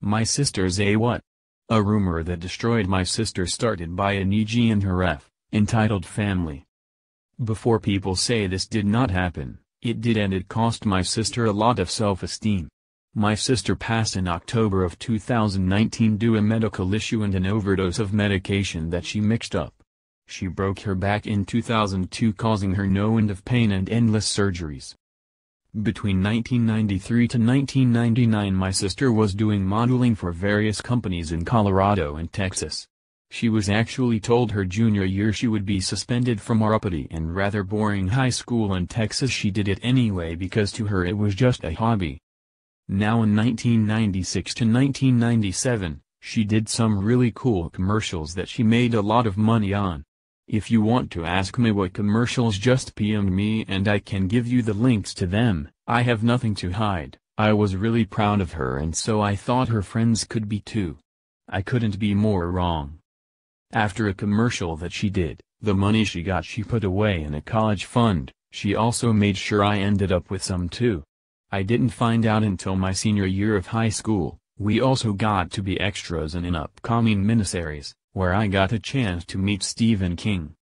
My sister's a what? A rumor that destroyed my sister started by an EG and her F, entitled Family. Before people say this did not happen, it did and it cost my sister a lot of self-esteem. My sister passed in October of 2019 due to a medical issue and an overdose of medication that she mixed up. She broke her back in 2002 causing her no end of pain and endless surgeries. Between 1993 to 1999 my sister was doing modeling for various companies in Colorado and Texas. She was actually told her junior year she would be suspended from our uppity and rather boring high school in Texas she did it anyway because to her it was just a hobby. Now in 1996 to 1997, she did some really cool commercials that she made a lot of money on. If you want to ask me what commercials just PM'd me and I can give you the links to them, I have nothing to hide, I was really proud of her and so I thought her friends could be too. I couldn't be more wrong. After a commercial that she did, the money she got she put away in a college fund, she also made sure I ended up with some too. I didn't find out until my senior year of high school, we also got to be extras in an upcoming miniseries, where I got a chance to meet Stephen King.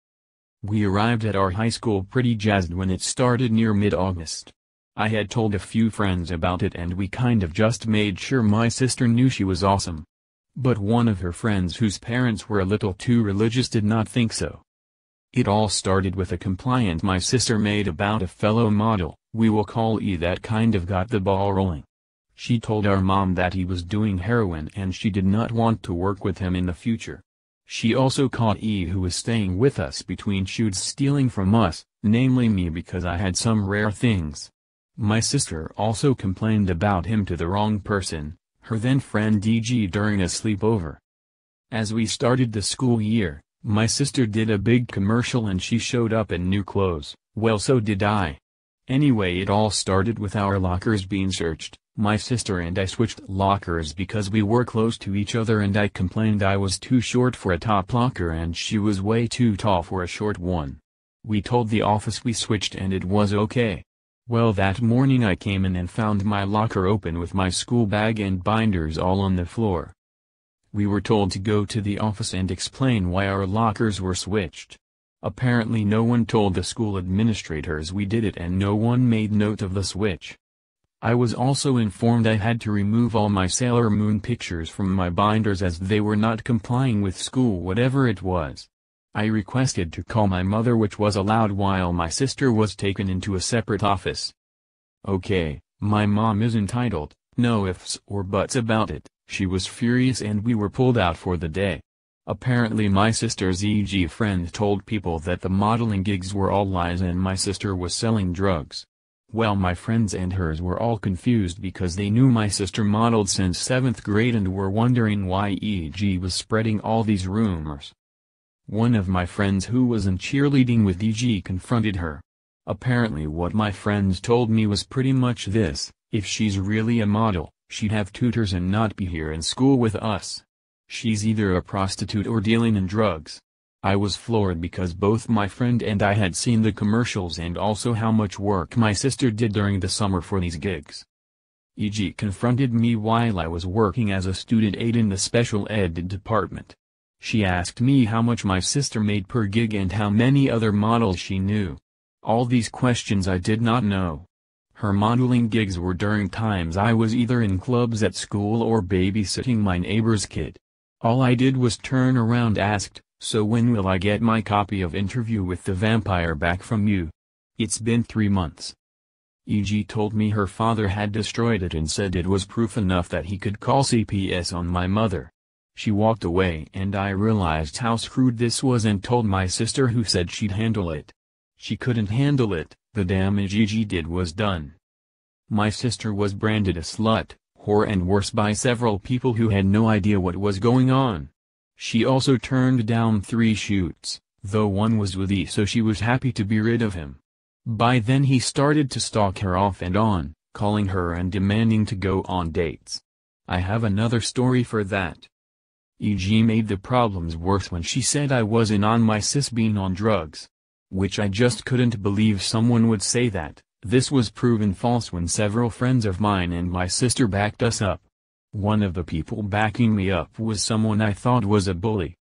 We arrived at our high school pretty jazzed when it started near mid-August. I had told a few friends about it and we kind of just made sure my sister knew she was awesome. But one of her friends whose parents were a little too religious did not think so. It all started with a complaint my sister made about a fellow model, we will call E that kind of got the ball rolling. She told our mom that he was doing heroin and she did not want to work with him in the future. She also caught E who was staying with us between shoots stealing from us, namely me because I had some rare things. My sister also complained about him to the wrong person, her then friend DG during a sleepover. As we started the school year, my sister did a big commercial and she showed up in new clothes, well so did I. Anyway it all started with our lockers being searched. My sister and I switched lockers because we were close to each other and I complained I was too short for a top locker and she was way too tall for a short one. We told the office we switched and it was okay. Well that morning I came in and found my locker open with my school bag and binders all on the floor. We were told to go to the office and explain why our lockers were switched. Apparently no one told the school administrators we did it and no one made note of the switch. I was also informed I had to remove all my Sailor Moon pictures from my binders as they were not complying with school whatever it was. I requested to call my mother which was allowed while my sister was taken into a separate office. Okay, my mom is entitled, no ifs or buts about it, she was furious and we were pulled out for the day. Apparently my sister's EG friend told people that the modeling gigs were all lies and my sister was selling drugs. Well my friends and hers were all confused because they knew my sister modeled since 7th grade and were wondering why EG was spreading all these rumors. One of my friends who was in cheerleading with EG confronted her. Apparently what my friends told me was pretty much this, if she's really a model, she'd have tutors and not be here in school with us. She's either a prostitute or dealing in drugs. I was floored because both my friend and I had seen the commercials and also how much work my sister did during the summer for these gigs. E.G. confronted me while I was working as a student aide in the special ed department. She asked me how much my sister made per gig and how many other models she knew. All these questions I did not know. Her modeling gigs were during times I was either in clubs at school or babysitting my neighbor's kid. All I did was turn around asked, so when will I get my copy of Interview with the Vampire back from you? It's been three months. E.G. told me her father had destroyed it and said it was proof enough that he could call CPS on my mother. She walked away and I realized how screwed this was and told my sister who said she'd handle it. She couldn't handle it, the damage E.G. did was done. My sister was branded a slut, whore and worse by several people who had no idea what was going on. She also turned down three shoots, though one was with E so she was happy to be rid of him. By then he started to stalk her off and on, calling her and demanding to go on dates. I have another story for that. E.G. made the problems worse when she said I wasn't on my sis being on drugs. Which I just couldn't believe someone would say that, this was proven false when several friends of mine and my sister backed us up. One of the people backing me up was someone I thought was a bully.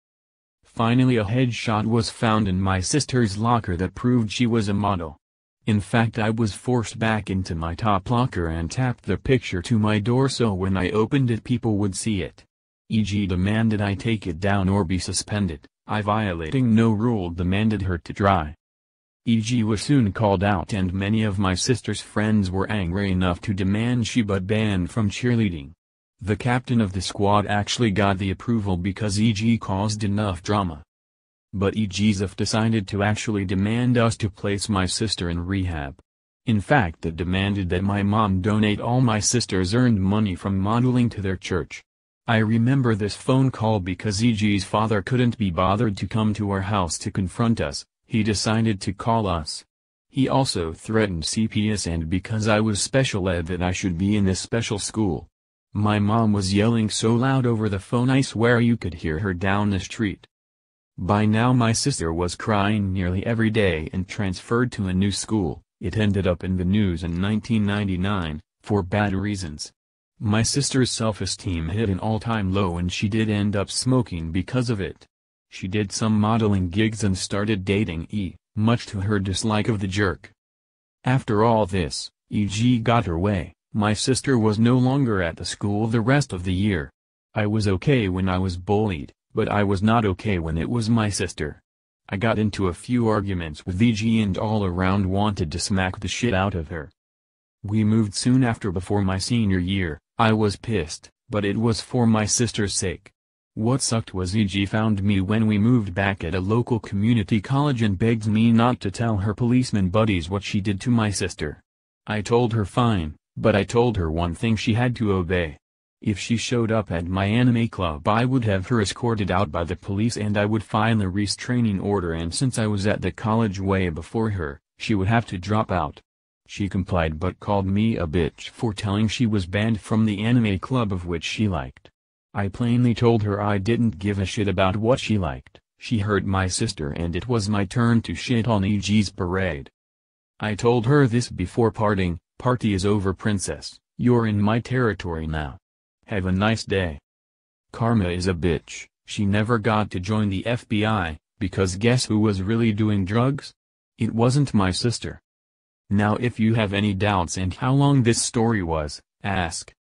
Finally a headshot was found in my sister's locker that proved she was a model. In fact I was forced back into my top locker and tapped the picture to my door so when I opened it people would see it. E.G. demanded I take it down or be suspended, I violating no rule demanded her to dry. E.G. was soon called out and many of my sister's friends were angry enough to demand she but banned from cheerleading. The captain of the squad actually got the approval because EG caused enough drama. But EG's EF decided to actually demand us to place my sister in rehab. In fact they demanded that my mom donate all my sister's earned money from modeling to their church. I remember this phone call because EG's father couldn't be bothered to come to our house to confront us, he decided to call us. He also threatened CPS and because I was special ed that I should be in this special school. My mom was yelling so loud over the phone I swear you could hear her down the street. By now my sister was crying nearly every day and transferred to a new school, it ended up in the news in 1999, for bad reasons. My sister's self-esteem hit an all-time low and she did end up smoking because of it. She did some modeling gigs and started dating E, much to her dislike of the jerk. After all this, E.G. got her way. My sister was no longer at the school the rest of the year. I was okay when I was bullied, but I was not okay when it was my sister. I got into a few arguments with EG and all around wanted to smack the shit out of her. We moved soon after before my senior year, I was pissed, but it was for my sister's sake. What sucked was EG found me when we moved back at a local community college and begged me not to tell her policeman buddies what she did to my sister. I told her fine, but I told her one thing she had to obey. If she showed up at my anime club I would have her escorted out by the police and I would file a restraining order and since I was at the college way before her, she would have to drop out. She complied but called me a bitch for telling she was banned from the anime club of which she liked. I plainly told her I didn't give a shit about what she liked, she hurt my sister and it was my turn to shit on EG's parade. I told her this before parting, Party is over princess, you're in my territory now. Have a nice day. Karma is a bitch, she never got to join the FBI, because guess who was really doing drugs? It wasn't my sister. Now if you have any doubts and how long this story was, ask.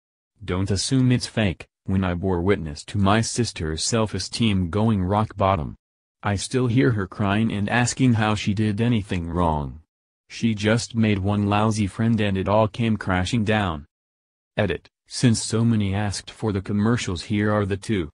Don't assume it's fake, when I bore witness to my sister's self-esteem going rock bottom. I still hear her crying and asking how she did anything wrong. She just made one lousy friend and it all came crashing down. Edit, since so many asked for the commercials here are the two.